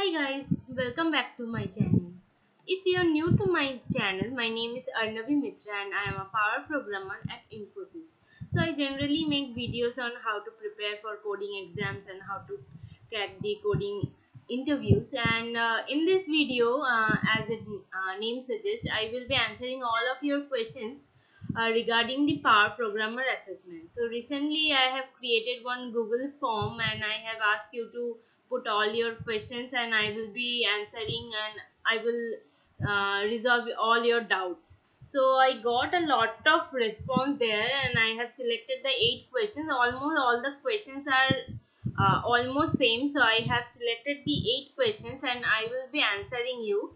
Hi guys, welcome back to my channel. If you are new to my channel, my name is Arnabi Mitra and I am a power programmer at Infosys. So I generally make videos on how to prepare for coding exams and how to crack the coding interviews and uh, in this video uh, as the uh, name suggests I will be answering all of your questions uh, regarding the power programmer assessment. So recently i have created one google form and i have asked you to put all your questions and i will be answering and i will uh, resolve all your doubts. So i got a lot of response there and i have selected the eight questions. Almost all the questions are uh, almost same. So i have selected the eight questions and i will be answering you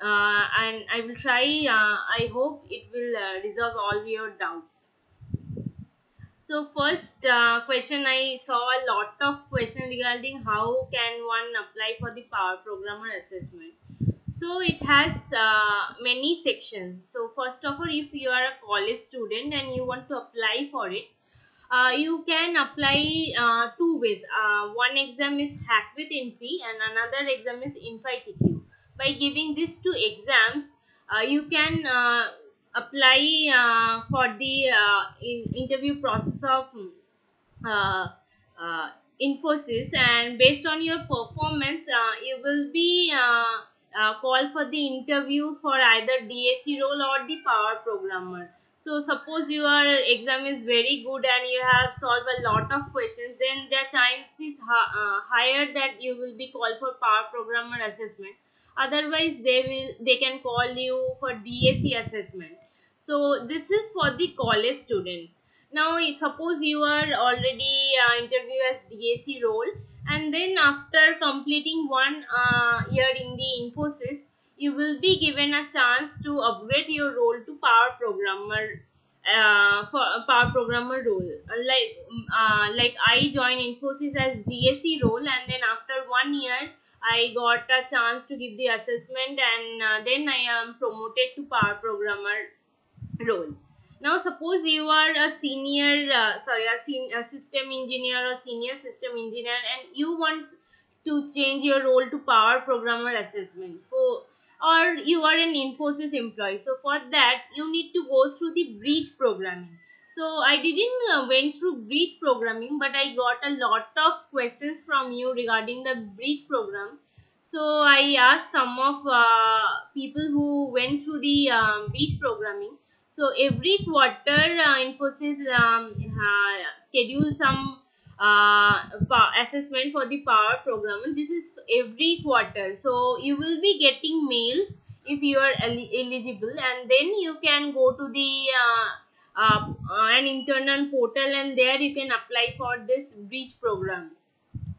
and I will try. Uh, I hope it will uh, resolve all your doubts. So first uh, question I saw a lot of question regarding how can one apply for the Power Programmer assessment. So it has uh, many sections. So first of all, if you are a college student and you want to apply for it, uh, you can apply uh, two ways. Uh, one exam is Hack with Infy and another exam is InfyTQ by giving these two exams uh, you can uh, apply uh, for the uh, in interview process of uh, uh, infosys and based on your performance you will be called for the interview for either DSE role or the power programmer. So suppose your exam is very good and you have solved a lot of questions, then the chance is uh, higher that you will be called for power programmer assessment. Otherwise they will they can call you for DAC assessment. So this is for the college student. Now suppose you are already uh, interview as DAC role and then after completing one uh, year in the Infosys you will be given a chance to upgrade your role to power programmer uh, for a power programmer role. Like mm, uh, like i joined infosys as dse role and then after one year i got a chance to give the assessment and uh, then i am promoted to power programmer role. Now suppose you are a senior uh, sorry a, sen- a system engineer or senior system engineer and you want to change your role to power programmer assessment. For or you are an infosys employee. So for that you need to go through the bridge programming. So i didn't uh, went through bridge programming but i got a lot of questions from you regarding the bridge program. So i asked some of uh, people who went through the um, bridge programming. So every quarter uh, infosys um, schedules some uh, assessment for the power program this is every quarter. So you will be getting mails if you are eli- eligible and then you can go to the uh, uh, uh, an internal portal and there you can apply for this bridge program.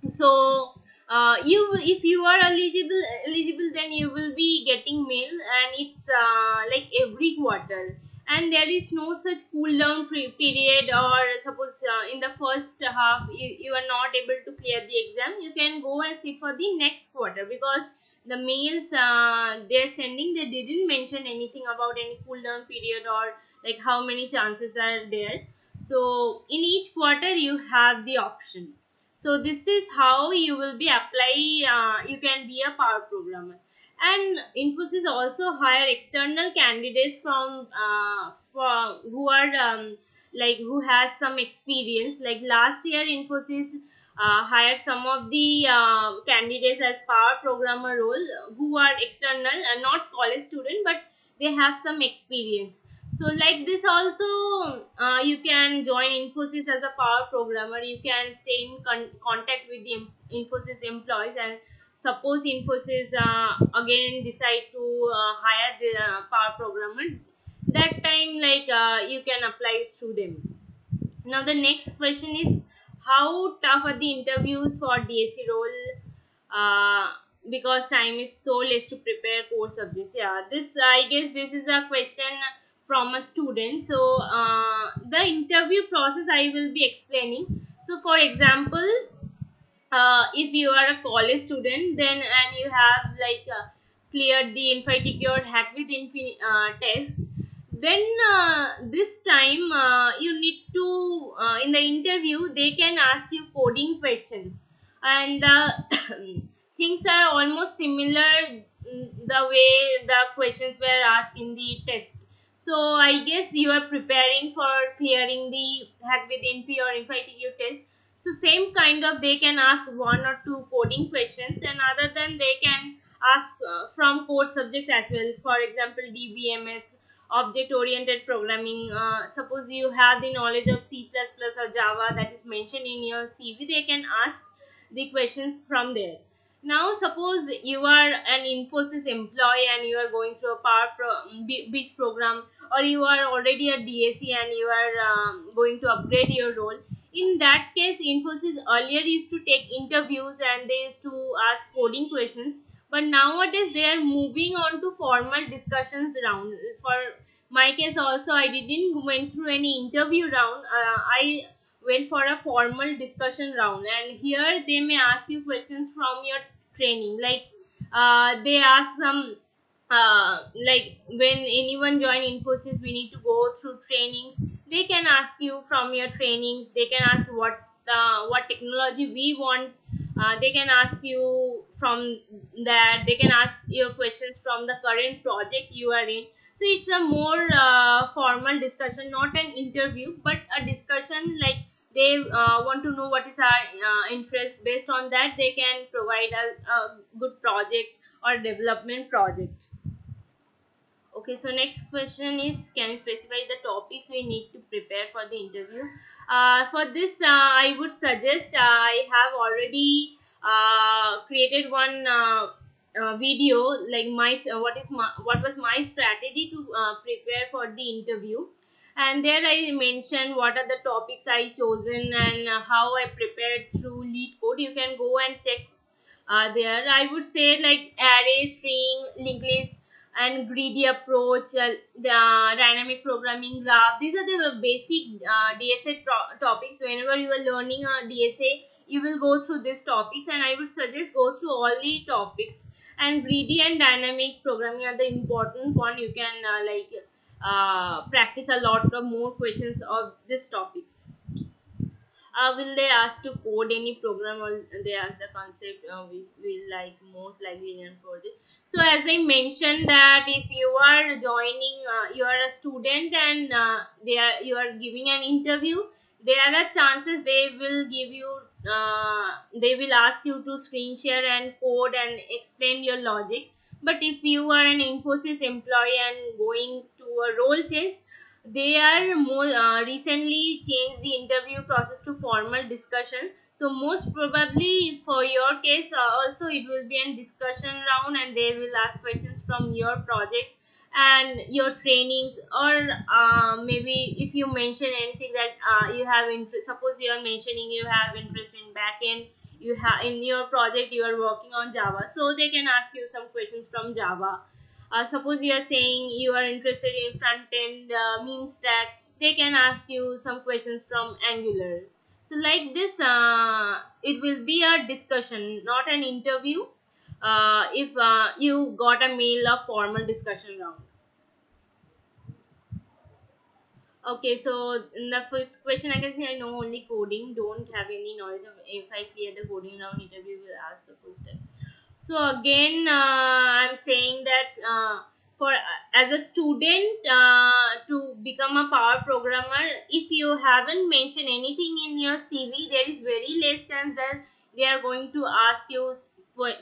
So uh, you if you are eligible eligible then you will be getting mail and it's uh, like every quarter and there is no such cool down period or suppose uh, in the first half you, you are not able to clear the exam you can go and sit for the next quarter because the mails uh, they're sending they didn't mention anything about any cool down period or like how many chances are there. So in each quarter you have the option. So this is how you will be apply uh, you can be a power programmer and infosys also hire external candidates from uh, for who are um, like who has some experience. Like last year infosys uh, hired some of the uh, candidates as power programmer role who are external and not college student but they have some experience. So like this also uh, you can join infosys as a power programmer. You can stay in con- contact with the infosys employees and suppose infosys uh, again decide to uh, hire the uh, power programmer that time like uh, you can apply through them now the next question is how tough are the interviews for DSE role? Uh, because time is so less to prepare core subjects. Yeah, this I guess this is a question from a student. So uh, the interview process I will be explaining. So for example, uh, if you are a college student then and you have like uh, cleared the infytq or hack with infy uh, test then uh, this time uh, you need to uh, in the interview they can ask you coding questions. And things are almost similar mm, the way the questions were asked in the test. So i guess you are preparing for clearing the hack with infy or infytq test so same kind of they can ask one or two coding questions and other than they can ask uh, from core subjects as well. For example dbms object oriented programming uh, suppose you have the knowledge of c++ or java that is mentioned in your cv they can ask the questions from there. Now suppose you are an infosys employee and you are going through a power pro, bridge program or you are already a dac and you are um, going to upgrade your role in that case infosys earlier used to take interviews and they used to ask coding questions. But nowadays they are moving on to formal discussions round. For my case also i didn't went through any interview round. Uh, i went for a formal discussion round. And here they may ask you questions from your training. Like uh, they ask some uh, like when anyone join infosys we need to go through trainings they can ask you from your trainings. They can ask what uh, what technology we want. Uh, they can ask you from that. They can ask your questions from the current project you are in. So it's a more uh, formal discussion not an interview but a discussion. Like they uh, want to know what is our uh, interest. Based on that they can provide a, a good project or development project okay so next question is can you specify the topics we need to prepare for the interview? Uh, for this uh, i would suggest uh, i have already uh, created one uh, uh, video like my what is my what was my strategy to prepare for the interview. And there i mentioned what are the topics i chosen and how i prepared through LeetCode you can go and check there. I would say like array string linked list and greedy approach, uh, uh, dynamic programming graph. These are the basic uh, DSA topics. Whenever you are learning a DSA, you will go through these topics and I would suggest go through all the topics. And greedy and dynamic programming are the important one. You can uh, like uh, practice a lot of more questions of these topics uh, will they ask to code any program or they ask the concept uh, which will like most likely in project? So as i mentioned that if you are joining uh, you are a student and uh, they are you are giving an interview there are chances they will give you uh, they will ask you to screen share and code and explain your logic. But if you are an infosys employee and going to a role change they are more uh, recently changed the interview process to formal discussion. So most probably for your case uh, also it will be a discussion round and they will ask questions from your project and your trainings or uh, maybe if you mention anything that uh, you have interest suppose you are mentioning you have interest in backend you have in your project you are working on java. So they can ask you some questions from java uh, suppose you are saying you are interested in front end uh, mean stack they can ask you some questions from angular. So like this uh, it will be a discussion not an interview uh, if uh, you got a mail of formal discussion round. Okay so in the fifth question i can say i know only coding don't have any knowledge of if i clear the coding round interview will ask the full step so again uh, i'm saying that uh, for uh, as a student to become a power programmer if you haven't mentioned anything in your cv there is very less chance that they are going to ask you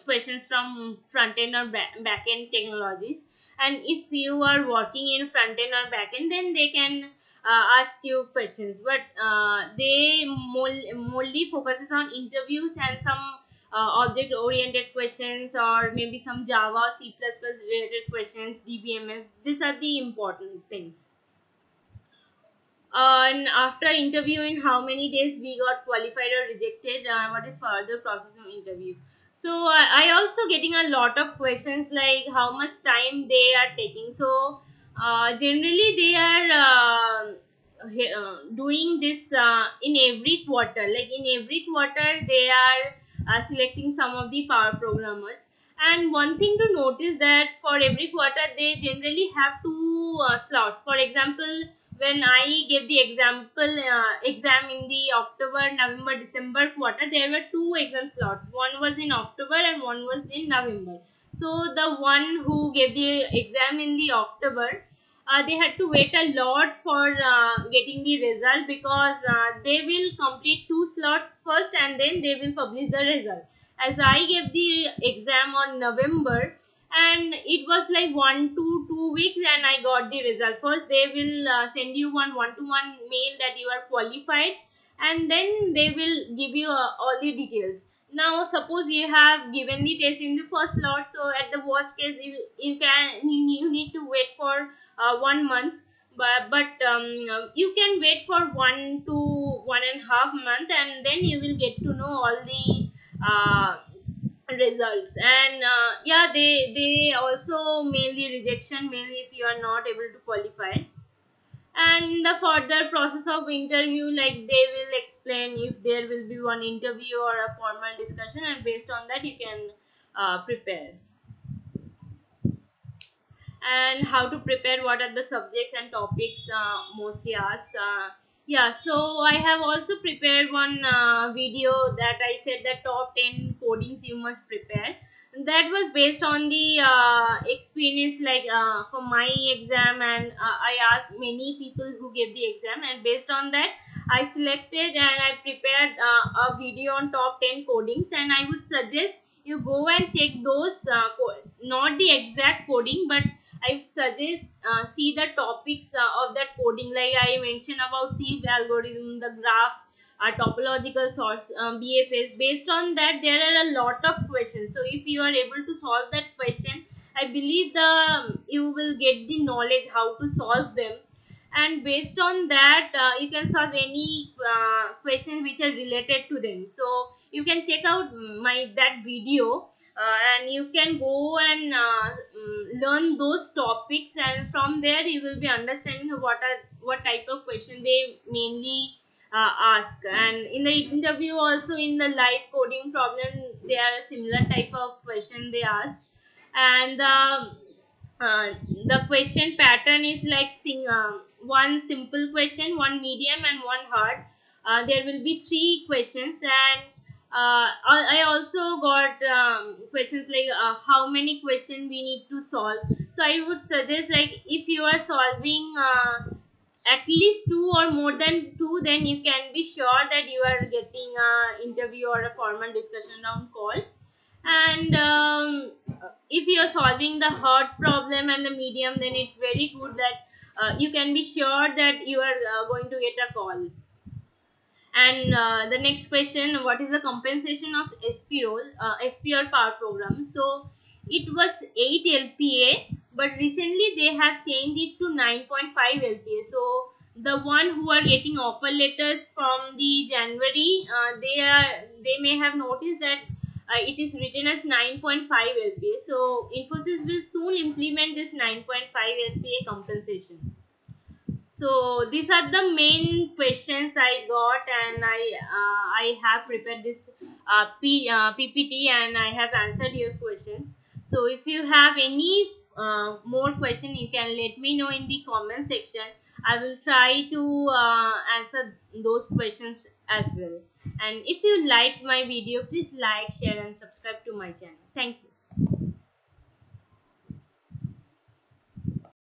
questions from front end or back end technologies. And if you are working in front end or back end then they can uh, ask you questions. But uh, they mostly focuses on interviews and some uh, object oriented questions or maybe some java c++ related questions dbms these are the important things. Uh, and after interviewing how many days we got qualified or rejected uh, what is further process of interview? So i also getting a lot of questions like how much time they are taking. So uh, generally they are uh, uh, doing this in every quarter. Like in every quarter they are uh, selecting some of the power programmers and one thing to notice that for every quarter they generally have two uh, slots for example when I gave the example uh, exam in the October, November, December quarter, there were two exam slots. One was in October and one was in November. So the one who gave the exam in the October, uh, they had to wait a lot for uh, getting the result because uh, they will complete two slots first and then they will publish the result. As I gave the exam on November, and it was like one to two weeks and i got the result first they will uh, send you one one to one mail that you are qualified and then they will give you uh, all the details now suppose you have given the test in the first lot so at the worst case you, you can you need to wait for uh, one month. But, but um, you can wait for one to one and a half month and then you will get to know all the uh, results. And uh, yeah they they also mail the rejection mail if you are not able to qualify and the further process of interview like they will explain if there will be one interview or a formal discussion and based on that you can uh, prepare. And how to prepare what are the subjects and topics uh, mostly asked uh, yeah so i have also prepared one uh, video that i said the top 10 codings you must prepare that was based on the uh, experience like uh, for my exam and uh, i asked many people who gave the exam and based on that i selected and i prepared uh, a video on top 10 codings and i would suggest you go and check those uh, not the exact coding but i suggest uh, see the topics uh, of that coding. Like i mentioned about sieve algorithm the graph uh, topological sort um, bfs based on that there are a lot of questions. So if you are able to solve that question i believe the you will get the knowledge how to solve them and based on that uh, you can solve any uh, questions which are related to them. So you can check out my that video uh, and you can go and uh, mm, learn those topics. And from there you will be understanding what are what type of question they mainly uh, ask. And in the interview also in the live coding problem they are a similar type of question they ask. And um, uh, the question pattern is like sing, um, one simple question one medium and one hard uh, there will be three questions and uh, I also got um, questions like uh, how many questions we need to solve. So I would suggest like if you are solving uh, at least two or more than two, then you can be sure that you are getting a interview or a formal discussion round call. And um, if you are solving the hard problem and the medium, then it's very good that uh, you can be sure that you are uh, going to get a call. And uh, the next question what is the compensation of SP role uh, SPR power program? So it was 8 LPA but recently they have changed it to 9.5 LPA so the one who are getting offer letters from the January uh, they are they may have noticed that uh, it is written as 9.5 LPA so Infosys will soon implement this 9.5 LPA compensation. So these are the main questions i got and i uh, i have prepared this uh, P, uh, ppt and i have answered your questions. So if you have any uh, more question you can let me know in the comment section. I will try to uh, answer those questions as well and if you like my video please like share and subscribe to my channel. Thank you